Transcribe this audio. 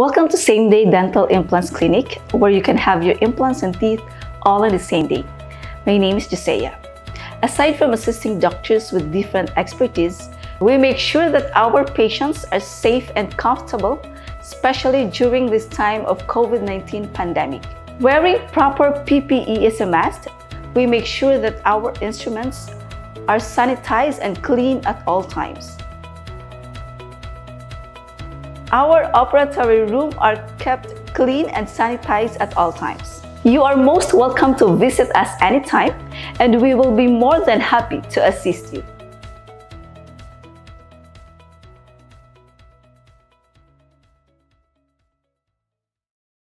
Welcome to Same Day Dental Implants Clinic, where you can have your implants and teeth all on the same day. My name is Josea. Aside from assisting doctors with different expertise, we make sure that our patients are safe and comfortable, especially during this time of COVID-19 pandemic. Wearing proper PPE is a must. We make sure that our instruments are sanitized and clean at all times. Our operatory room are kept clean and sanitized at all times. You are most welcome to visit us anytime and we will be more than happy to assist you.